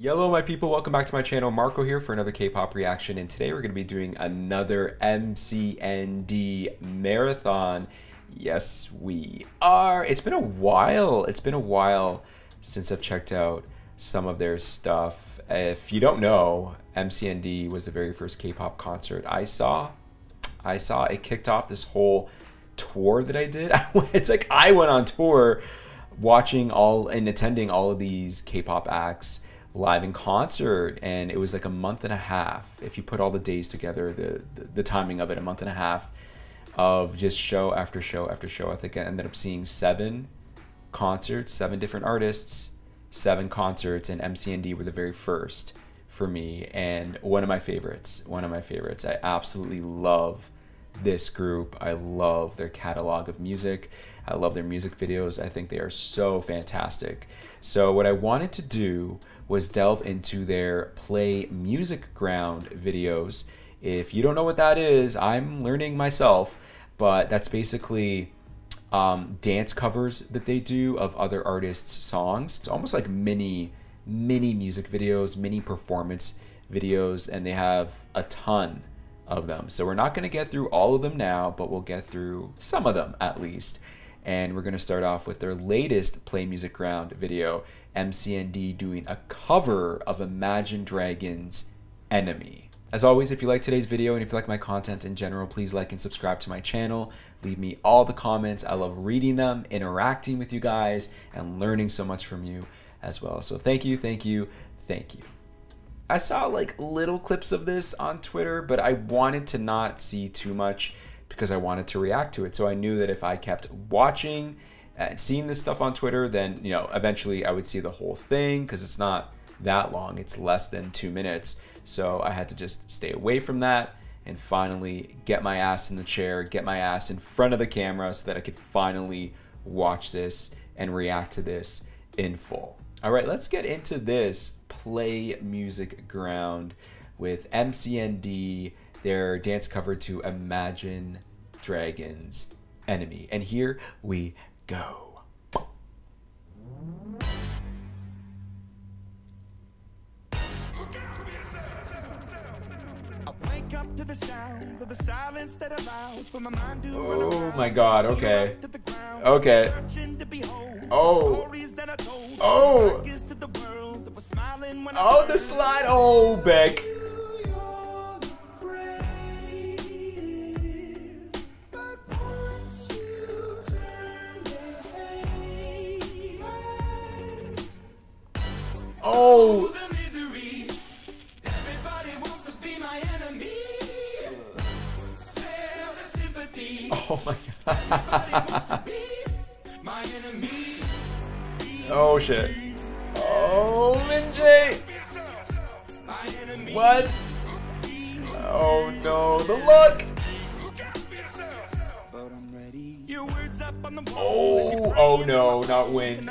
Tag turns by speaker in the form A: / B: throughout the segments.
A: Hello my people, welcome back to my channel. Marco here for another K-pop reaction and today we're going to be doing another MCND marathon. Yes, we are. It's been a while. It's been a while since I've checked out some of their stuff. If you don't know, MCND was the very first K-pop concert I saw. I saw it kicked off this whole tour that I did. it's like I went on tour watching all and attending all of these K-pop acts live in concert and it was like a month and a half if you put all the days together the, the, the timing of it a month and a half of just show after show after show. I think i ended up seeing seven concerts seven different artists seven concerts and mcnd were the very first for me and one of my favorites one of my favorites. I absolutely love this group. I love their catalog of music. I love their music videos. I think they are so fantastic. So what i wanted to do was delve into their Play Music Ground videos. If you don't know what that is, I'm learning myself, but that's basically um, dance covers that they do of other artists' songs. It's almost like mini, mini music videos, mini performance videos, and they have a ton of them. So we're not going to get through all of them now, but we'll get through some of them at least. And we're going to start off with their latest Play Music Ground video. MCND doing a cover of Imagine Dragons Enemy. As always, if you like today's video and if you like my content in general, please like and subscribe to my channel. Leave me all the comments. I love reading them, interacting with you guys, and learning so much from you as well. So thank you, thank you, thank you. I saw like little clips of this on Twitter, but I wanted to not see too much because I wanted to react to it. So I knew that if I kept watching and seeing this stuff on Twitter, then you know eventually I would see the whole thing because it's not that long. It's less than two minutes. So I had to just stay away from that and finally get my ass in the chair, get my ass in front of the camera so that I could finally watch this and react to this in full. All right, let's get into this play music ground with MCND, their dance cover to Imagine Dragons Enemy. And here we go. Oh my god, okay. Okay. Oh. Oh. Oh, the slide. Oh, Beck. Oh. Oh my god. oh shit. Oh, Minjae. What? Oh no, the look. Oh, oh no, not win.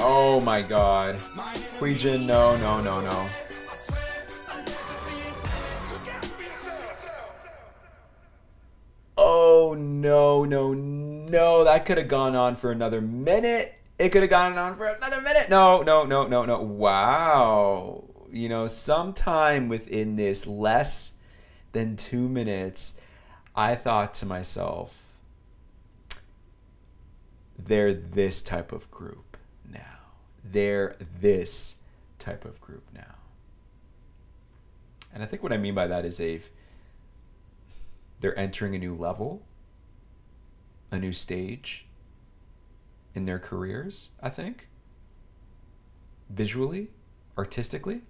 A: Oh my god. Huijun, no, no, no, no. Oh no, no, no. That could have gone on for another minute. It could have gone on for another minute. No, no, no, no, no. Wow. You know, sometime within this less than two minutes, I thought to myself, they're this type of group. They're this type of group now. And I think what I mean by that is they've they're entering a new level, a new stage in their careers, I think. Visually, artistically.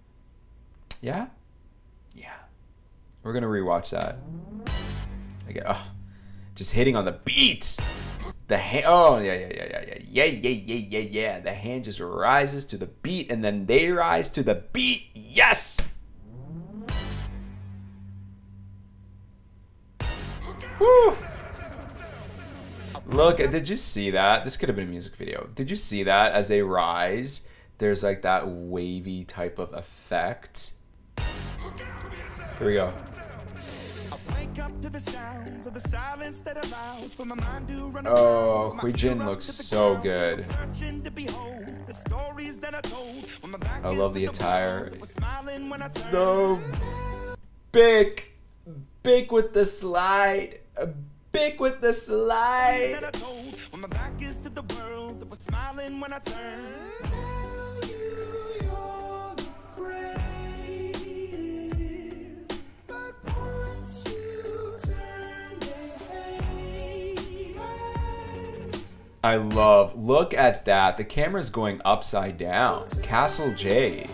A: Yeah? Yeah. We're to rewatch that. Again, oh, just hitting on the beat. The hand, oh yeah, yeah, yeah, yeah, yeah, yeah, yeah, yeah, yeah, yeah. The hand just rises to the beat, and then they rise to the beat. Yes. Look, did you see that? This could have been a music video. Did you see that as they rise? There's like that wavy type of effect. Here we go. Oh, Hui Jun looks so good. I love the attire. No, big, big with the slide. Big with the slide. I love, look at that. The camera's going upside down. Castle J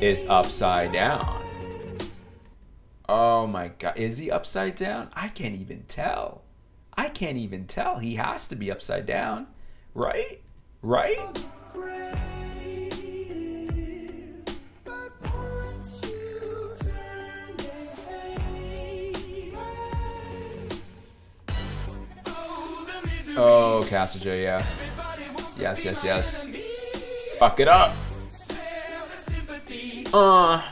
A: is upside down. Oh my god. Is he upside down? I can't even tell. I can't even tell. He has to be upside down. Right? Right? Oh, Castle J, yeah. Yes, yes, yes. Fuck it up. Uh.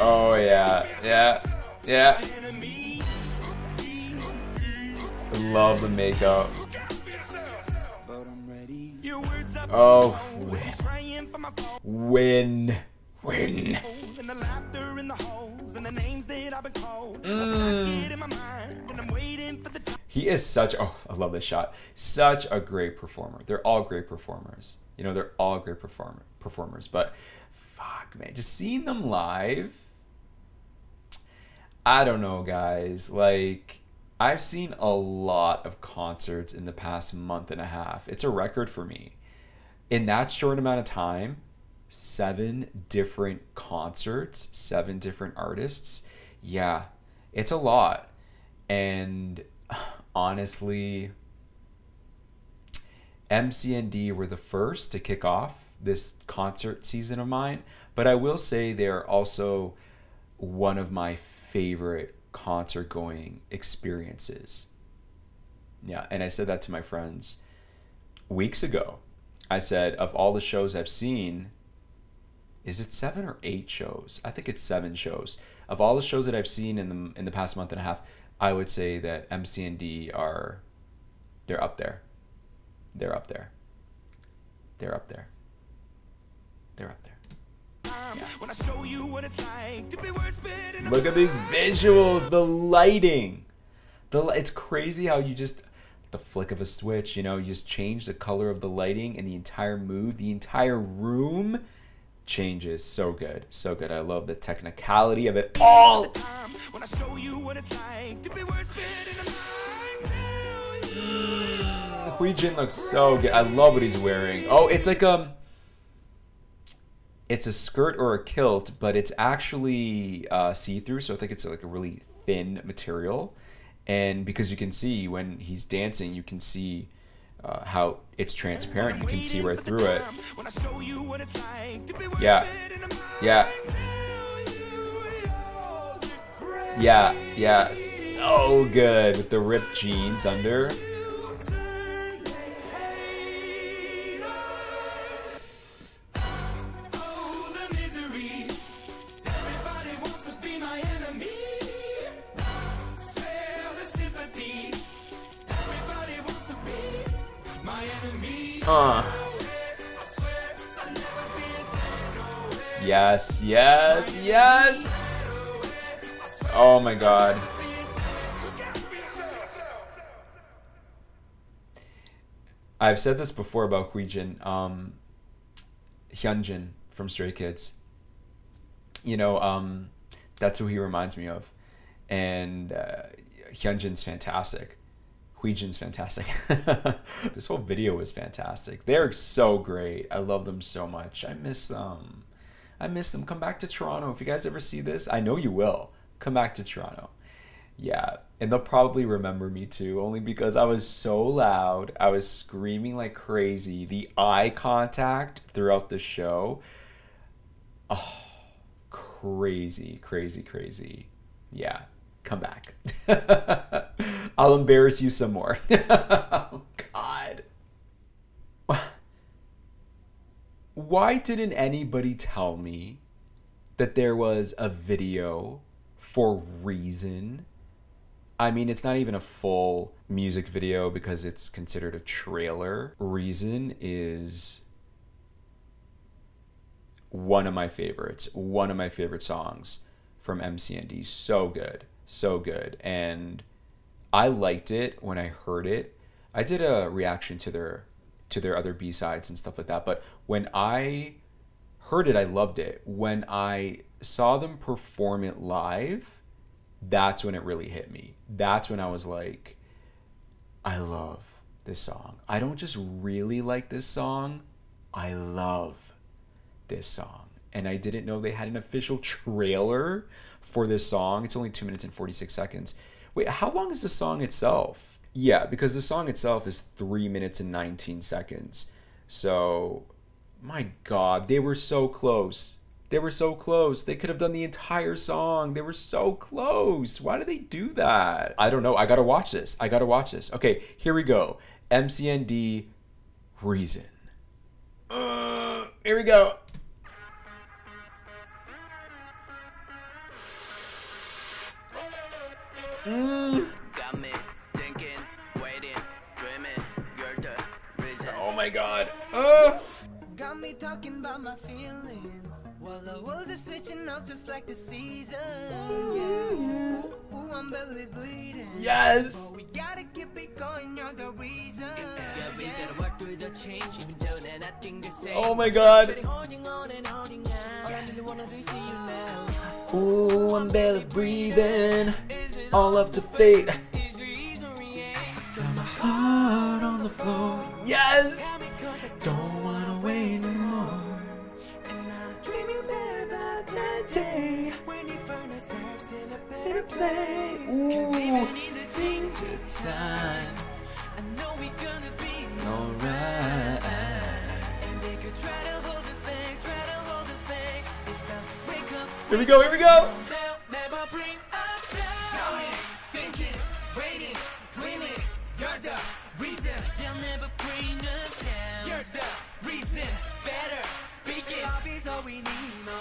A: Oh yeah, yeah, yeah. Love the makeup. Oh, win, win, win. Is such. Oh, I love this shot. Such a great performer. They're all great performers. You know, they're all great performer performers. But fuck, man, just seeing them live I don't know, guys. Like, I've seen a lot of concerts in the past month and a half. It's a record for me. In that short amount of time, seven different concerts, seven different artists. Yeah, it's a lot. And honestly, MCND were the first to kick off this concert season of mine, but I will say they're also one of my favorite concert going experiences. Yeah, and I said that to my friends weeks ago. I said, of all the shows I've seen, is it seven or eight shows? I think it's seven shows. Of all the shows that I've seen in the in the past month and a half, I would say that MCND are they're up there. They're up there. They're up there. They're up there. Um, when I show you what it's like to be worse Look at these visuals, the lighting. The it's crazy how you just the flick of a switch, you know, you just change the color of the lighting and the entire mood, the entire room changes. So good. So good. I love the technicality of it all. Like Mm, Hui Jun looks so good. I love what he's wearing. Oh, it's like um it's a skirt or a kilt, but it's actually uh, see-through. So I think it's like a really thin material, and because you can see when he's dancing, you can see uh, how it's transparent. You can see right through it. Yeah, yeah, yeah, yeah. So good with the ripped jeans under. Yes! Oh my god. I've said this before about Huijun, um, Hyunjin from Stray Kids. You know, um, that's who he reminds me of. And uh, Hyunjin's fantastic. Huijun's fantastic. this whole video is fantastic. They're so great. I love them so much. I miss um I miss them. Come back to Toronto. If you guys ever see this, I know you will. Come back to Toronto. Yeah, and they'll probably remember me too, only because I was so loud. I was screaming like crazy. The eye contact throughout the show. Oh, crazy, crazy, crazy. Yeah, come back. I'll embarrass you some more. oh, God. Why didn't anybody tell me that there was a video for Reason? I mean, it's not even a full music video because it's considered a trailer. Reason is one of my favorites, one of my favorite songs from MCND. So good, so good. And I liked it when I heard it. I did a reaction to their to their other B-sides and stuff like that, but when I heard it, I loved it. When I saw them perform it live, that's when it really hit me. That's when I was like, I love this song. I don't just really like this song, I love this song. And I didn't know they had an official trailer for this song. It's only two minutes and 46 seconds. Wait, how long is the song itself? Yeah, because the song itself is three minutes and 19 seconds. So, my God, they were so close. They were so close. They could have done the entire song. They were so close. Why do they do that? I don't know. I gotta watch this. I gotta watch this. Okay, here we go. MCND Reason. Uh, here we go. Mm. My god. Uh. Got me talking about my feelings. While the world is switching up just like the season. Yeah. Ooh, ooh, I'm belly bleeding. Yes. But we gotta keep it going, you're the reason. Yeah, we gotta work through the change, even though they're nothing to say. Oh my god. Ooh, I'm barely breathing. All up to fate. The floor. Yes. Don't wanna wait anymore. day when you find ourselves in a better place. Ooh. change your time. I know we're gonna be alright. And they could try to hold us back, try to hold us back. Here we go, here we go. Never bring us down. You're the reason. Better speaking. Love is all we need. No.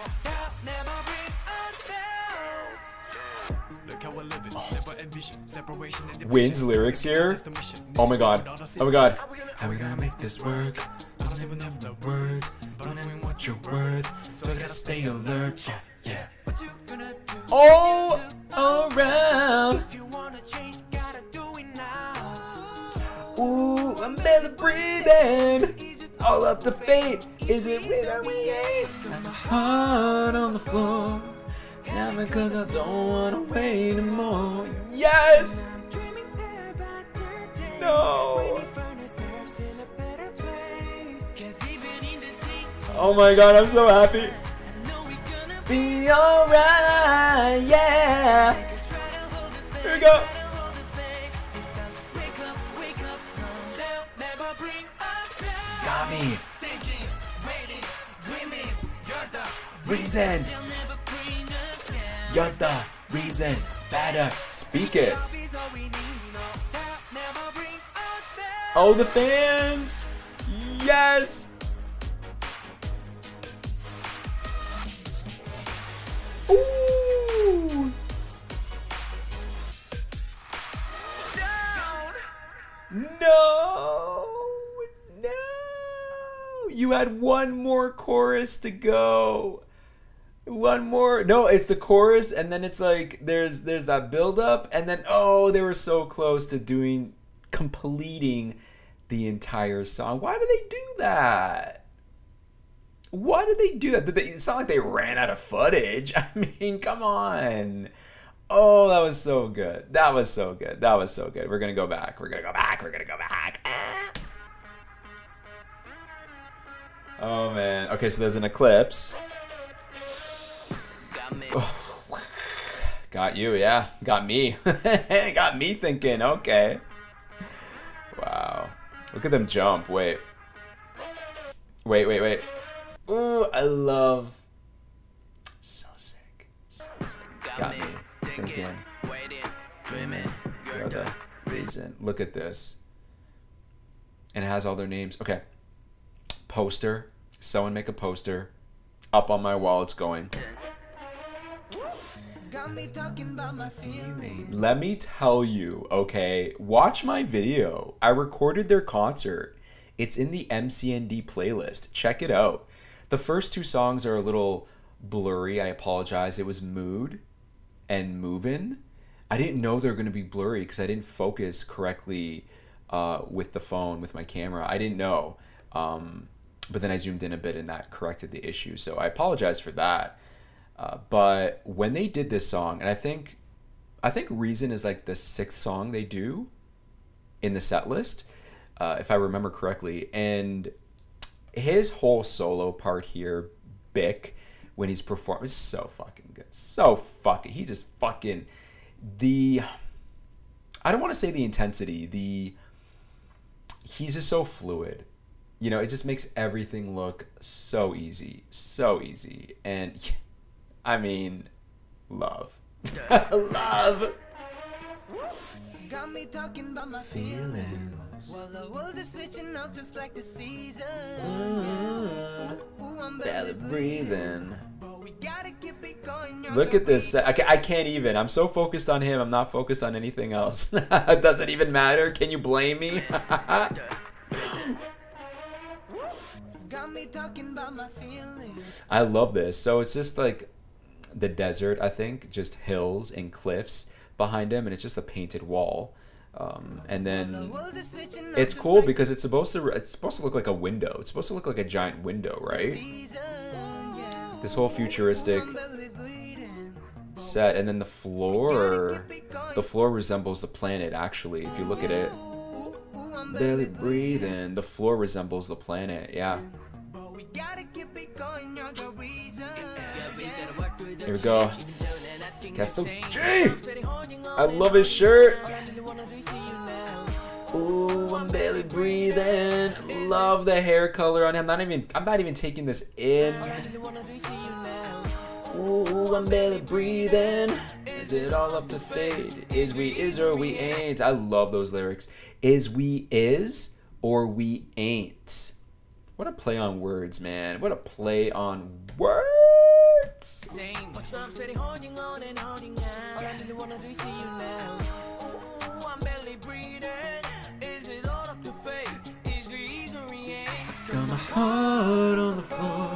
A: Wins lyrics here. Oh my god. Oh my god. How we gonna make this work? I don't even have the words. Don't knowing what you're worth. So I gotta stay alert. Yeah, yeah. What you gonna do? All around. Ooh, I'm barely breathing. All up to fate. Is it real we ain't? Got my heart on the floor. Now because I don't wanna wait anymore. Yes! No! Oh my god, I'm so happy. Be alright, yeah. Here we go. Me. Reason. You're the reason. Better speak it. Oh, the fans! Yes! Ooh! Had one more chorus to go. One more. No it's the chorus and then it's like there's there's that build up and then oh they were so close to doing completing the entire song. Why did they do that? Why did they do that? Did they, it's not like they ran out of footage. I mean come on. Oh that was so good. That was so good. That was so good. We're gonna go back. We're gonna go back. We're gonna go back. Ah. Oh man okay so there's an eclipse Got me. Oh Got you, yeah. Got me. Got me thinking, okay. Wow. Look at them jump. Wait. Wait, wait, wait. Ooh, I love. So sick. So sick. Got me thinking, dreaming. You're the reason. Look at this. And it has all their names. Okay. Poster. Someone make a poster. Up on my wall, it's going. Let me tell you, okay? Watch my video. I recorded their concert. It's in the MCND playlist. Check it out. The first two songs are a little blurry. I apologize. It was Mood and Movin'. I didn't know they were going to be blurry because I didn't focus correctly uh, with the phone, with my camera. I didn't know. Um, but then I zoomed in a bit and that corrected the issue. So I apologize for that. Uh, but when they did this song, and I think, I think Reason is like the sixth song they do in the set list, uh, if I remember correctly. And his whole solo part here, Bic, when he's performing, is so fucking good. So fucking, he just fucking, the, I don't want to say the intensity, the, he's just so fluid you know, it just makes everything look so easy, so easy. And I mean, love. love. Got me talking about my feelings. Well, the world is switching up just like the seasons. Ooh, mm-hmm. ooh, I'm barely breathing. Look at this. I can't even. I'm so focused on him. I'm not focused on anything else. Does it even matter. Can you blame me? I love this. So it's just like the desert, I think, just hills and cliffs behind him, and it's just a painted wall. Um, and then it's cool because it's supposed to it's supposed to look like a window. It's supposed to look like a giant window, right? This whole futuristic set, and then the floor, the floor resembles the planet. Actually, if you look at it, barely breathing. The floor resembles the planet. Yeah. Here we go. Castle J! I love his shirt! Ooh, I'm barely breathing. Love the hair color on him. I'm not even I'm not even taking this in. Ooh, I'm barely breathing. Is it all up to fate? Is we is or we ain't? I love those lyrics. Is we is or we ain't? What a play on words, man. What a play on words. Got my heart on the floor.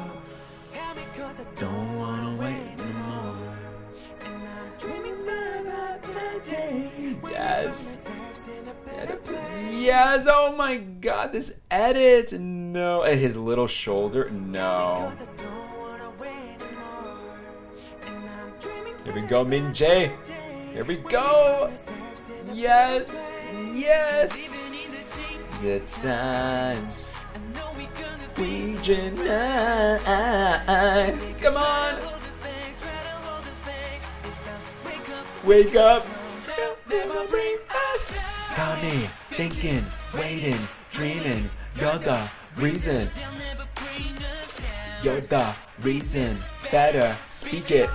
A: Don't wanna wait anymore. Yes. Yes, oh my god, this edit. No, At his little shoulder. No. Here we go, Min Jae. Here we go. Yes. Yes. The times we deny. Come on. Wake up. Never bring us. Got me thinking, waiting, dreaming. The reason. You're the reason. Better speak it.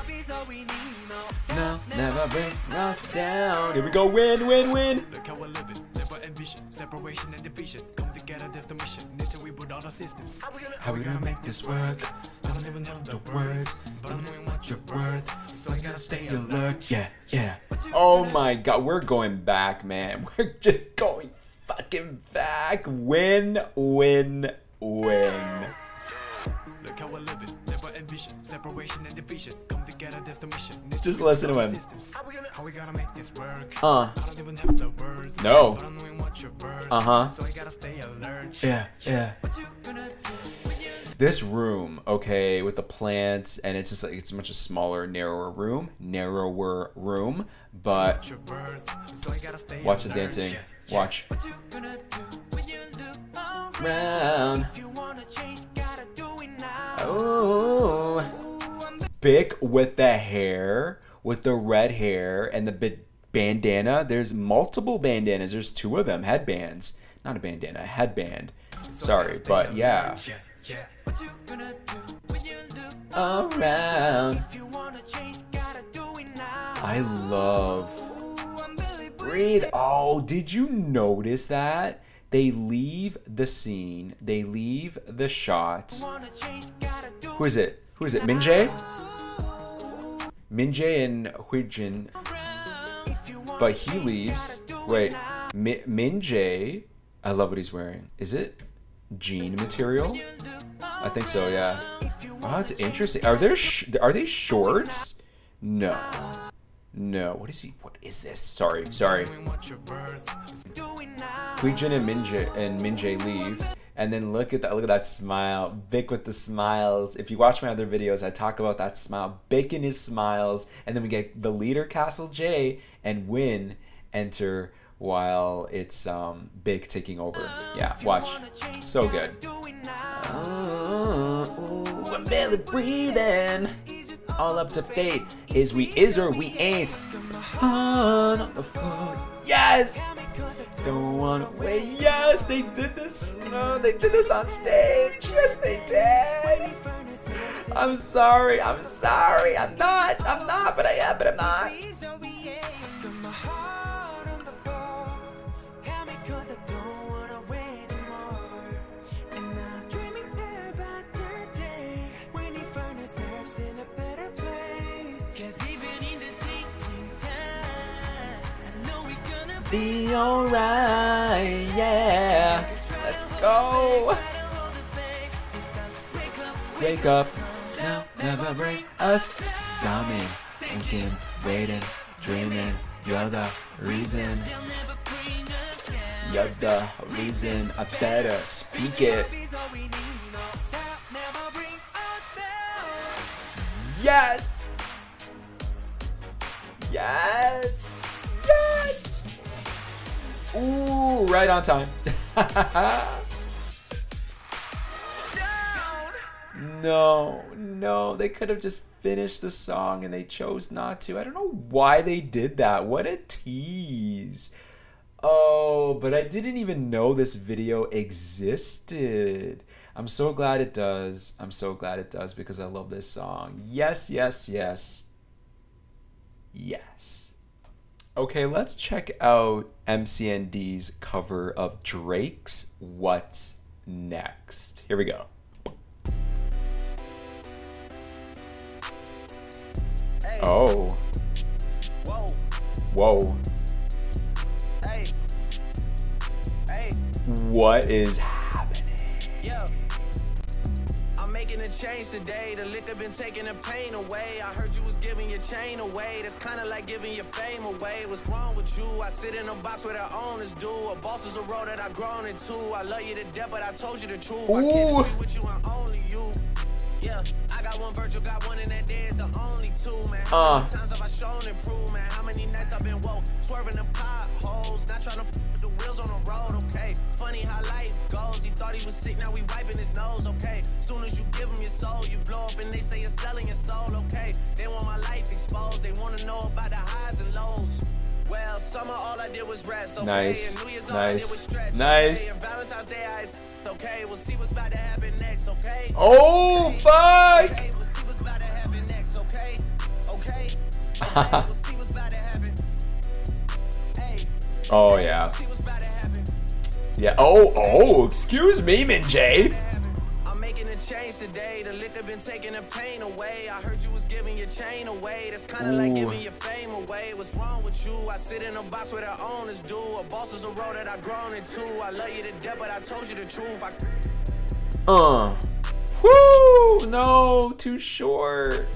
A: No, never bring us down. Here we go, win, win, win. Look how we're living, never ambition, separation and division. Come together, that's the mission. Nature we put all our systems. How we gonna make this work? I don't even know the words, but I'm knowing what you're worth. So I gotta stay alert. Yeah, yeah. Oh my god, we're going back, man. We're just going fucking back. Win, win, win. Look how we're living, never envision separation and division. Come together, that's the mission. Just listen to him. How we gotta make this work? Uh. I don't even have the words. No. Uh huh. So I gotta stay alert. Yeah, yeah. This room, okay, with the plants, and it's just like it's much a smaller, narrower room, narrower room, but watch the dancing. Watch. Round. Oh. Bic with the hair, with the red hair and the bandana. There's multiple bandanas. There's two of them, headbands. Not a bandana, a headband. Sorry, but yeah. Around. I love. Breathe. Oh, did you notice that? They leave the scene. They leave the shot. Who is it? Who is it? Minjae? Minjae and Huijun. But he leaves. Wait. Mi. I love what he's wearing. Is it jean material? I think so, yeah. Oh, that's interesting. Are there are they shorts? No. No. What is he? What is this? Sorry, sorry. Huijun and Minjae and Minjae leave, and then look at that. Look at that smile. Bic with the smiles. If you watch my other videos, I talk about that smile. Bic in his smiles, and then we get the leader Castle J and Win enter while it's um, Bic taking over. Yeah, watch. So good. Oh, I'm barely breathing all up to fate. Is we is or we ain't. On the floor. Yes! Don't wanna wait. Yes, they did this. No, they did this on stage. Yes, they did. I'm sorry. I'm sorry. I'm not. I'm not, but I am, but I'm not. Be alright, yeah. Let's go. Wake up, now, never bring us down. Thinking, waiting, dreaming, you're the reason. You're the reason I better speak it. Yes! Yes! Ooh, right on time. no, no, they could have just finished the song and they chose not to. I don't know why they did that. What a tease. Oh, but I didn't even know this video existed. I'm so glad it does. I'm so glad it does because I love this song. Yes, yes, yes. Yes. Okay, let's check out MCND's cover of Drake's What's Next. Here we go. Hey. Oh. Whoa. Whoa. Hey. Hey. What is a change today. The liquor been taking the pain away. I heard you was giving your chain away. That's kind of like giving your fame away. What's wrong with you? I sit in a box where the owners do. A boss is a role that I've grown into. I love you to death, but I told you the truth. Ooh. I can't be with you, I'm only you. Yeah, I got one Virgil, got one in that day, it's the only two, man. Uh. times have I shown improvement? How many nights I've been woke, swerving the potholes, not trying to f the wheels on the road, okay? Funny how life goes, he thought he was sick, now we wiping his nose, okay? Soon as you give him your soul, you blow up and they say you're selling your soul, okay? They want my life exposed, they wanna know about the highs and lows. Well, summer all I did was rest, okay? Nice. And New Year's nice. all I did was stretch, nice. Okay? And Valentine's Day I okay? We'll see what's about to happen next, okay? Oh, okay. fuck! Okay, we'll see what's about to happen next, okay? Okay? okay we'll Oh, yeah. Yeah. Oh, oh, excuse me, Minjae change today. The liquor been taking the pain away. I heard you was giving your chain away. That's kind of like giving your fame away. What's wrong with you? I sit in a box where the owners do. A boss is a role that I've grown into. I love you to death, but I told you the truth. I... Uh. Whoo! No, too short.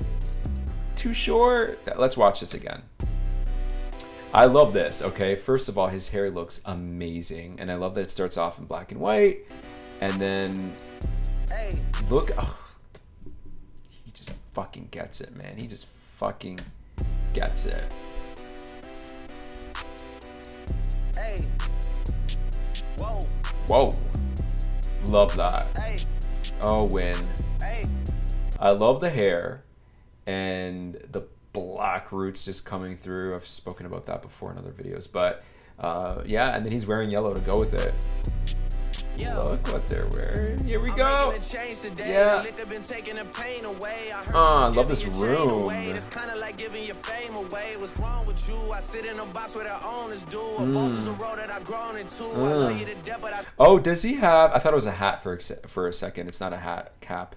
A: Too short. Let's watch this again. I love this, okay? First of all, his hair looks amazing. And I love that it starts off in black and white. And then Look, oh, he just fucking gets it, man. He just fucking gets it. Hey. Whoa. Whoa. Love that. Hey. Oh, win. Hey. I love the hair. and the black roots just coming through. I've spoken about that before in other videos, but uh, yeah, and then he's wearing yellow to go with it. Look what they're wearing. Here we go. Yeah. Oh, I love this room. Mm. Oh, does he have? I thought it was a hat for for a second. It's not a hat cap.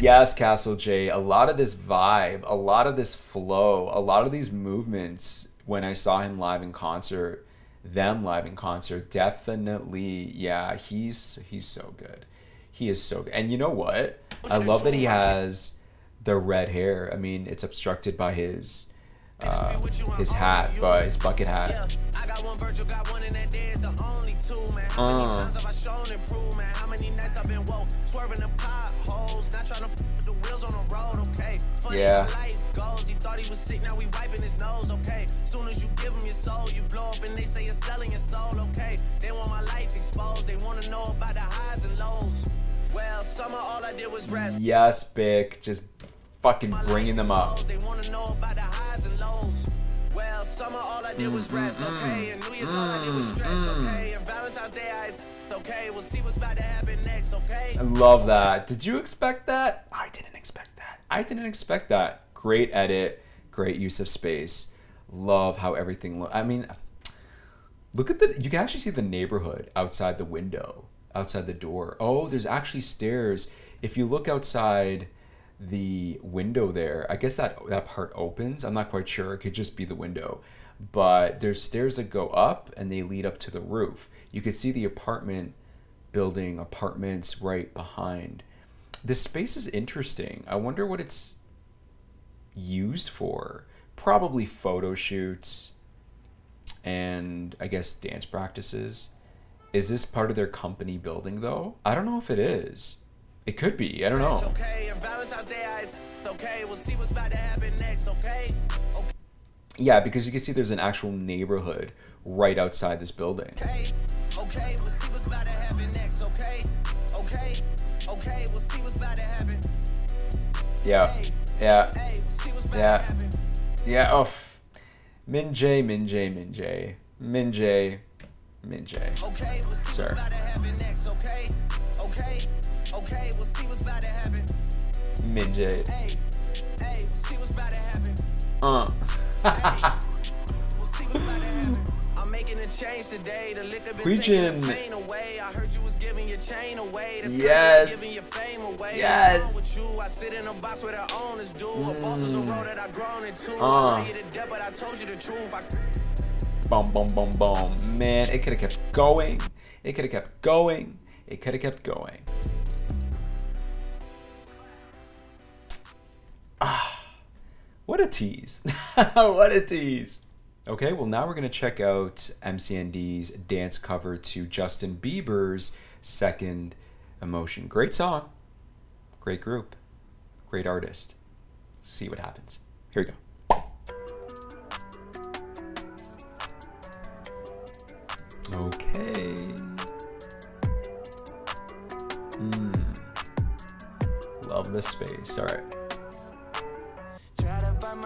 A: Yes, Castle J. A lot of this vibe, a lot of this flow, a lot of these movements when I saw him live in concert them live in concert definitely yeah he's he's so good. He is so good. And you know what? I love that he has the red hair. I mean it's obstructed by his uh, his hat but his bucket hat uh. yeah goes. He thought he was sick, now we wiping his nose, okay? Soon as you give him your soul, you blow up and they say you're selling your soul, okay? They want my life exposed, they wanna know about the highs and lows. Well, summer all I did was rest. Yes, Bic, just fucking bringing them up. They wanna know about the highs and lows. Well, summer all I did was mm, rest, mm, okay? And New Year's all I did was stretch, mm, okay? And Valentine's Day I okay? We'll see what's about to happen next, okay? I love that. Did you expect that? I didn't expect that. I didn't expect that great edit, great use of space. Love how everything look. I mean, look at the. You can actually see the neighborhood outside the window, outside the door. Oh, there's actually stairs. If you look outside the window there, I guess that that part opens. I'm not quite sure. It could just be the window, but there's stairs that go up and they lead up to the roof. You could see the apartment building, apartments right behind. This space is interesting. I wonder what it's used for? Probably photo shoots and I guess dance practices. Is this part of their company building though? I don't know if it is. It could be. I don't know. Yeah, because you can see there's an actual neighborhood right outside this building. Okay, okay, we'll see what's about to happen next, okay? Okay, okay, we'll see what's about to happen. Yeah, yeah. Yeah. Yeah, oh. Min J, Min J, Min J. Min J, Min J. Okay, we'll Sir. What's about to happen next, okay? We'll see what's about to happen. J. Hey, hey, we'll see what's about to happen. Uh. hey, we'll see what's about to happen. I'm making a change today. The liquor been Region. taking pain away. I heard you was giving your chain away. That's yes. Giving your fame away. Yes. With you. I sit in a box where the owners do. Mm. A boss is a road that I've grown into. Uh. I know you to death, but I told you the truth. I... Boom, boom, boom, boom. Man, it could have kept going. It could have kept going. It could have kept going. Ah, what a tease. what a tease. Okay, well, now we're going to check out MCND's dance cover to Justin Bieber's Second Emotion. Great song, great group, great artist. see what happens. Here we go. Okay. Mm. Love this space. All right.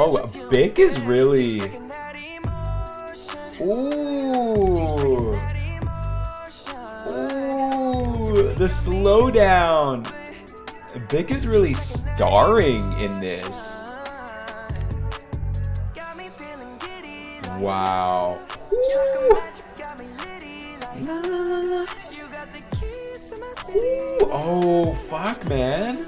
A: Oh, Bic is really. Ooh. Ooh, the slowdown. Bic is really starring in this. Wow. Ooh. Ooh. Oh, fuck, man.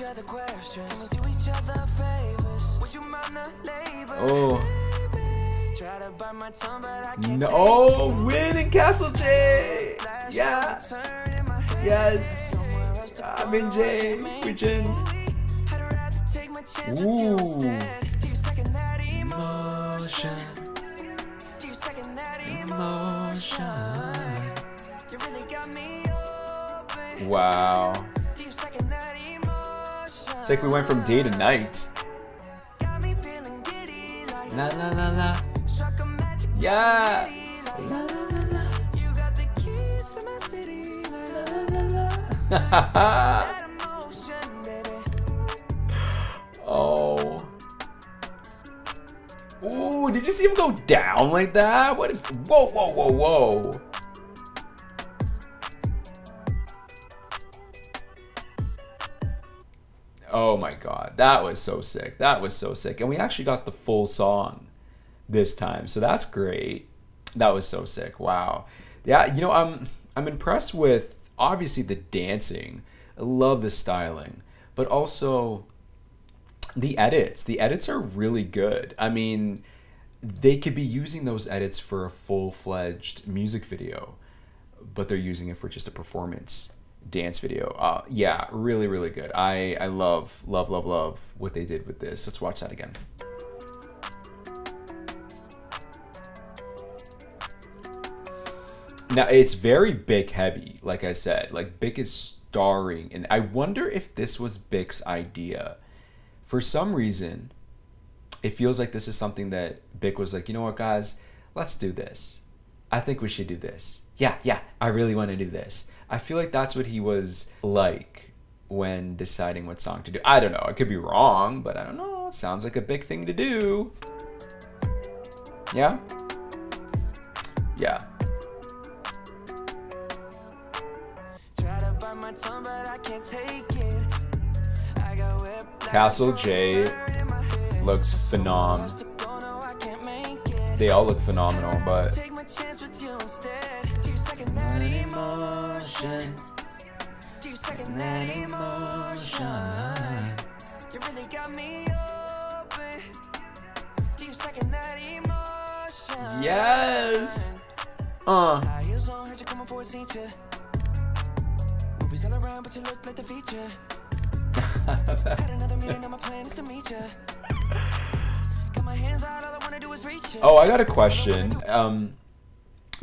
A: each other questions. do each other favors. Would you mind the labor? Oh. No, oh, win in Castle J. Yeah. Yes. I'm in J. We win. Ooh. Emotion. Emotion. Wow. It's like we went from day to night. La la la la. Yeah. La la la la. oh. Ooh, did you see him go down like that? What is. Whoa, whoa, whoa, whoa. Oh my god, that was so sick. That was so sick. And we actually got the full song this time. So that's great. That was so sick. Wow. Yeah, you know, I'm I'm impressed with obviously the dancing. I love the styling, but also the edits. The edits are really good. I mean, they could be using those edits for a full-fledged music video, but they're using it for just a performance dance video. Uh, yeah, really, really good. I, I love, love, love, love what they did with this. Let's watch that again. Now, it's very Bic heavy, like I said. Like, Bic is starring. And I wonder if this was Bic's idea. For some reason, it feels like this is something that Bic was like, you know what, guys, let's do this. I think we should do this. Yeah, yeah, I really want to do this. I feel like that's what he was like when deciding what song to do. I don't know. I could be wrong, but I don't know. Sounds like a big thing to do. Yeah? Yeah. Castle J looks phenomenal. They all look phenomenal, but emotion. Two second that emotion. You really got me open. Two second that emotion. Yes. Uh. Movies all around, but you look like the feature. Had another meeting, now my plan is to meet you. Oh, I got a question. Um,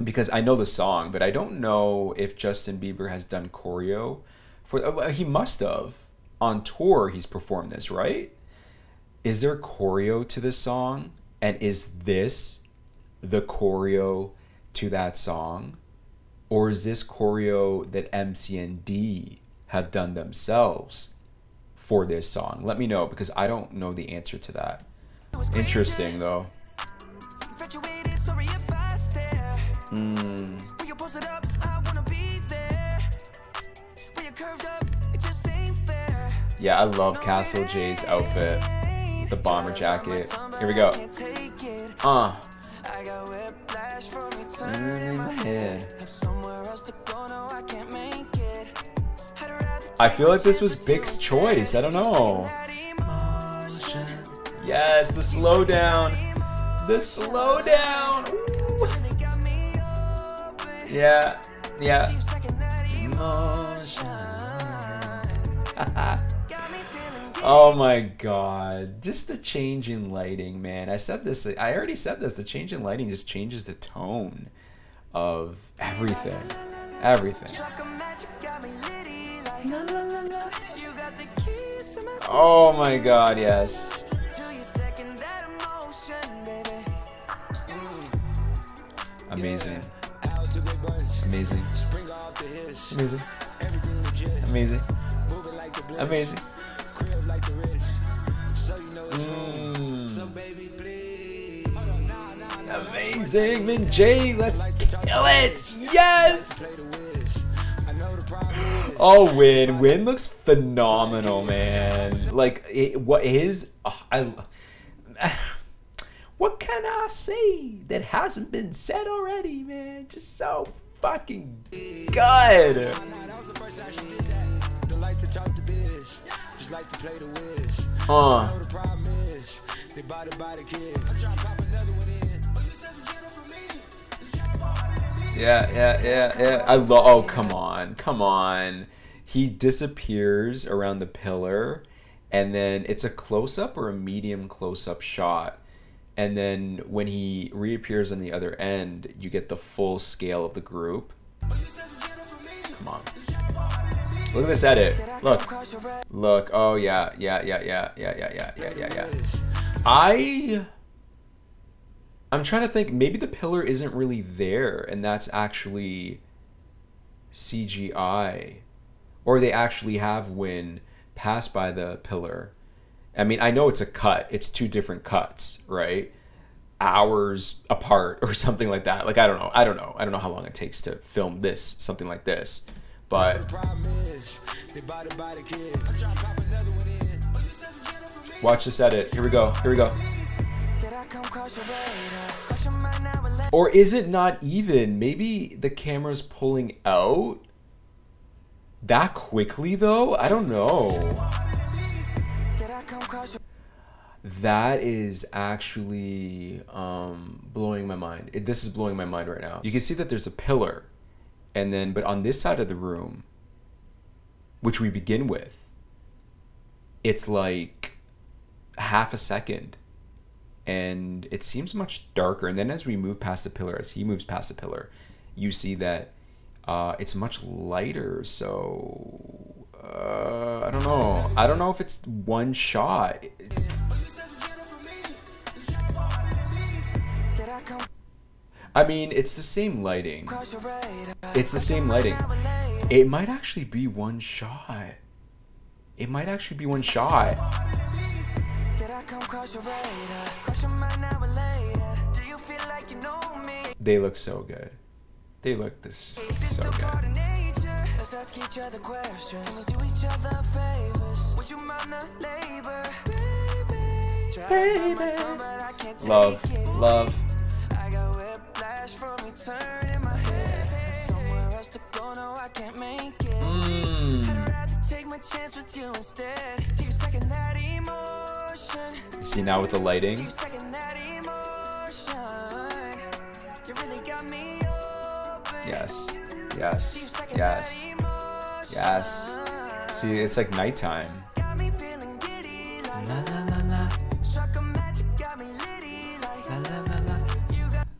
A: because I know the song, but I don't know if Justin Bieber has done choreo for. Uh, he must have on tour. He's performed this, right? Is there choreo to this song, and is this the choreo to that song, or is this choreo that MCND have done themselves for this song? Let me know because I don't know the answer to that. Interesting though. When
B: you post it up, I wanna be there. When you curved up, it just ain't fair.
A: Yeah, I love Castle J's outfit. The bomber jacket. Here we go. Uh. I got whiplash from turning my head. I feel like this was Bic's choice. I don't know. Yes, the slowdown. The slowdown. Yeah, yeah. oh my god. Just the change in lighting, man. I said this, I already said this. The change in lighting just changes the tone of everything. Everything. Oh my god, yes. Amazing. Amazing. Amazing. Amazing. Amazing. Mm. Amazing, Minjae, let's kill it! Yes! Oh, Win, Win looks phenomenal, man. Like it, what his, oh, I. What can I say that hasn't been said already, man? Just so fucking good. Uh. Yeah, yeah, yeah, yeah. I love. Oh, come on, come on. He disappears around the pillar, and then it's a close up or a medium close up shot. And then when he reappears on the other end, you get the full scale of the group. Come on. Look at this edit. Look. Look. Oh, yeah. Yeah, yeah, yeah, yeah, yeah, yeah, yeah, yeah, yeah. I... I'm trying to think, maybe the pillar isn't really there, and that's actually CGI. Or they actually have Win pass by the pillar. I mean, I know it's a cut. It's two different cuts, right? Hours apart or something like that. Like I don't know. I don't know. I don't know how long it takes to film this, something like this. But watch this edit. Here we go. Here we go. Or is it not even? Maybe the camera's pulling out that quickly though? I don't know. That is actually um, blowing my mind. It, this is blowing my mind right now. You can see that there's a pillar and then, but on this side of the room, which we begin with, it's like half a second. And it seems much darker. And then as we move past the pillar, as he moves past the pillar, you see that uh, it's much lighter. So uh, I don't know. I don't know if it's one shot. I mean, it's the same lighting. It's the same lighting. It might actually be one shot. It might actually be one shot. They look so good. They look this so good. Baby. Love, love me turning my head. Somewhere else to go, no, I can't make it. Mm. I'd rather take my chance with you instead. You second that emotion. See now with the lighting. You second that emotion. You really got me open. Yes. Yes. Yes. Yes. See, it's like nighttime.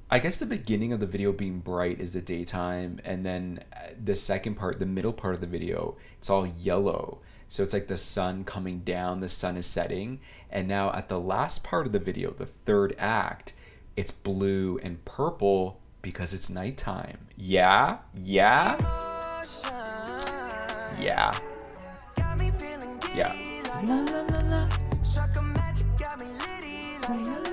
A: I guess the beginning of the video being bright is the daytime, and then uh, the second part, the middle part of the video, it's all yellow. So it's like the sun coming down, the sun is setting, and now at the last part of the video, the third act, it's blue and purple because it's nighttime. Yeah? Yeah? Yeah. Yeah. La, la, la,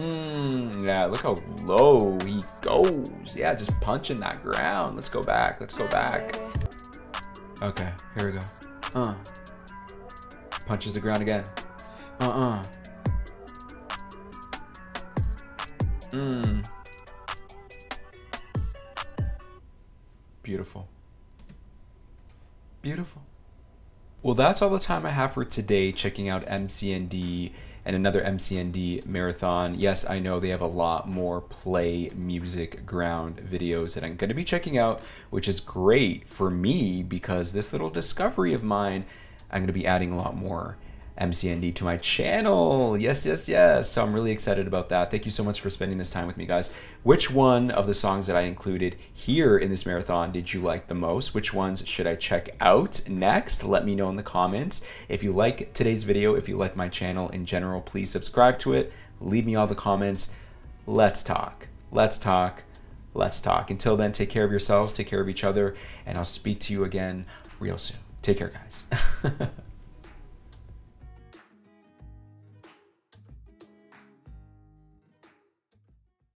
A: Mm, yeah, look how low he goes. Yeah, just punching that ground. Let's go back. Let's go back. Okay, here we go. Uh. Punches the ground again. Uh-uh. Mmm. Beautiful. Beautiful. Well, that's all the time I have for today checking out MCND and another MCND marathon. Yes, I know they have a lot more play music ground videos that I'm going to be checking out, which is great for me because this little discovery of mine, I'm going to be adding a lot more MCND to my channel. Yes, yes, yes. So I'm really excited about that. Thank you so much for spending this time with me, guys. Which one of the songs that I included here in this marathon did you like the most? Which ones should I check out next? Let me know in the comments. If you like today's video, if you like my channel in general, please subscribe to it. Leave me all the comments. Let's talk. Let's talk. Let's talk. Until then, take care of yourselves, take care of each other, and I'll speak to you again real soon. Take care, guys.